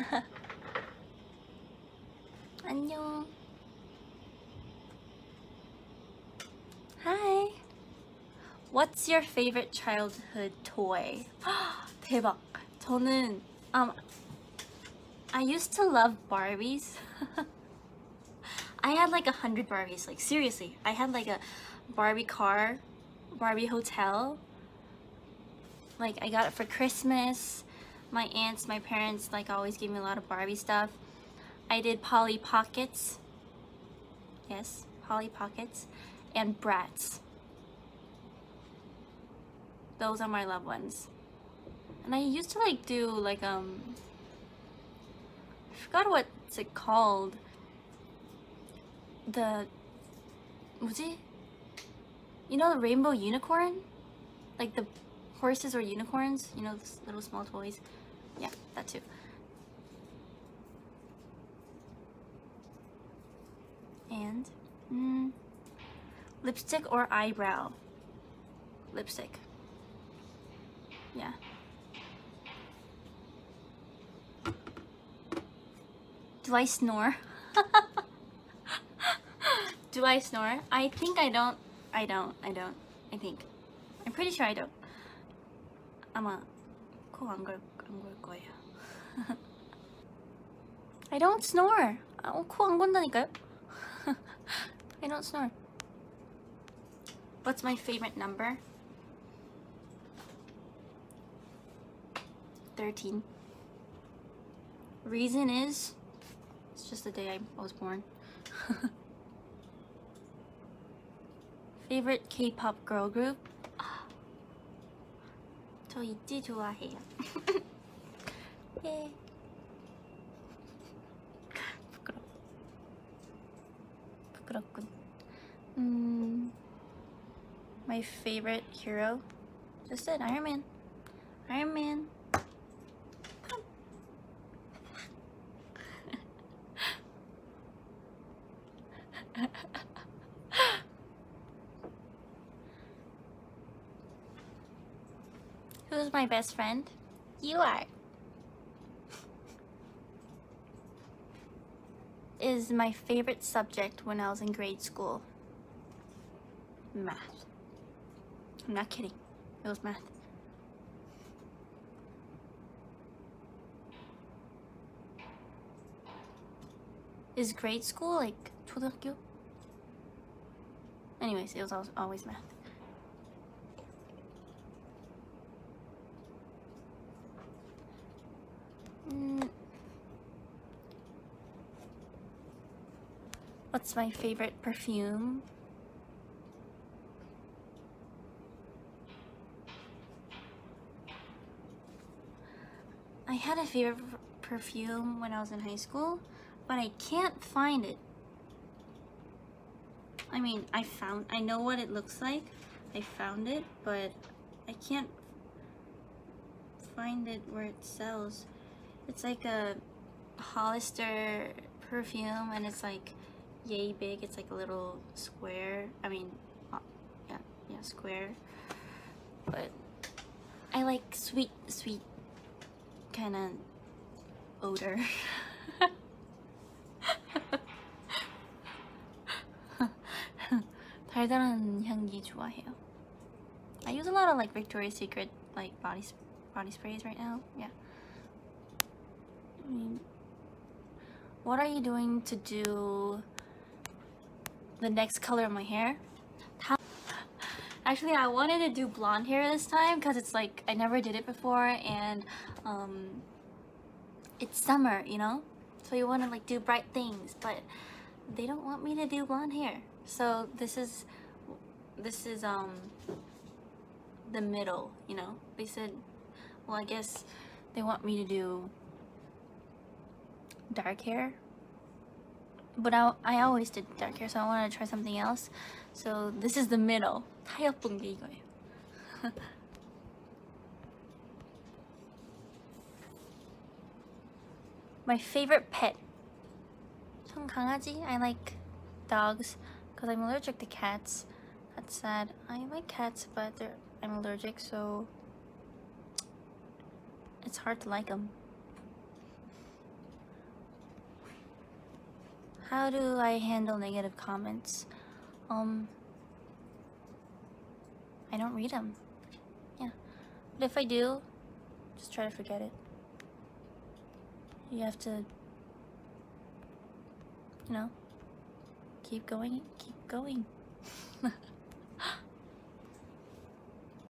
안녕. Hi. What's your favorite childhood toy? 대박. 저는 um I used to love Barbies. I had like a hundred Barbies, like seriously. I had like a Barbie car, Barbie hotel. Like I got it for Christmas. My aunts, my parents like always gave me a lot of Barbie stuff. I did Polly Pockets. Yes, Polly Pockets. And Bratz. Those are my loved ones. And I used to like do like um I forgot what's it called. The 뭐지? You know the rainbow unicorn? Like the horses or unicorns? You know little small toys? Yeah, that too. And mm, lipstick or eyebrow? Lipstick. Yeah. Do I snore? Do I snore? I think I don't. I don't. I don't. I think. I'm pretty sure I don't. 아마 코안걸안걸 거예요. I don't snore. 어, 코안 건다니까요? I don't snore. What's my favorite number? 13. Reason is, it's just the day I was born. favorite K-pop girl group? 저 있지 좋아해요. 예. 부끄러. 부끄럽군. 음, my favorite hero? Just said Iron Man. Iron Man. Who's my best friend? You are. Is my favorite subject when I was in grade school. Math. I'm not kidding. It was math. Is grade school like 초등학교? Anyways, it was always math. What's my favorite perfume? I had a favorite perfume when I was in high school, but I can't find it. I mean, I found, I know what it looks like. I found it, but I can't find it where it sells. It's like a Hollister perfume and it's like yay big. It's like a little square. I mean, uh, yeah, yeah, square. But I like sweet, sweet kind of odor. 달달한 향기 좋아해요. I use a lot of like Victoria's Secret like body body sprays right now. Yeah. I mean, what are you doing to do the next color of my hair? Actually, I wanted to do blonde hair this time because it's like I never did it before and um, it's summer, you know? So you want to like do bright things, but they don't want me to do blonde hair. So this is, this is um, the middle, you know? They said, well, I guess they want me to do dark hair but I, I always did dark hair so I wanted to try something else so this is the middle 게 이거예요 My favorite pet 전 강아지 I like dogs because I'm allergic to cats that's sad I like cats but I'm allergic so it's hard to like them How do I handle negative comments? Um, I don't read them. Yeah. But if I do, just try to forget it. You have to, you know, keep going, keep going.